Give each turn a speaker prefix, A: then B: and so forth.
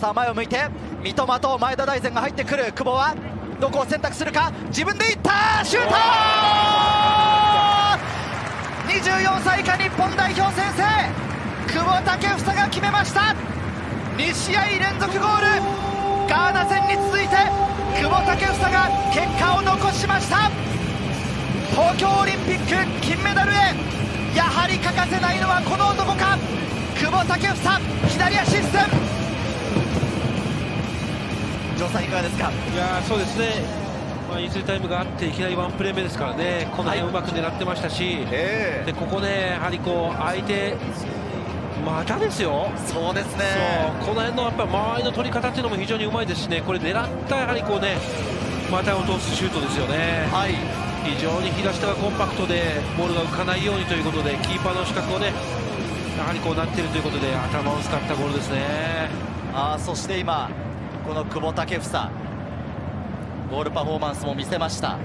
A: さあ前を向いて三笘と前田大然が入ってくる。久保はどこを選択するか。自分でいったシュート24歳以下日本代表先生久保建英が決めました2試合連続ゴールガーナ戦に続いて久保建英が結果を残しました東京オリンピック金メダルへやはり欠かせないのはこの男か久保建英左足さんいかがですか？
B: いやそうですね。まあ、インスリータイムがあっていきなりワンプレー目ですからね、この辺うまく狙ってましたし、
A: え
B: でここね、やはりこう相手、またですよ、
A: そうですね。
B: この辺のやっぱ間合いの取り方っていうのも非常にうまいですしね、これ狙ったやはりこうね、股を通すシュートですよね。
A: はい。
B: 非常に左下がコンパクトでボールが浮かないようにということでキーパーの資格をねやはりこうなっているということで頭を使ったゴールですね。
A: あそして今この久保建英。ゴールパフォーマンスも見せました。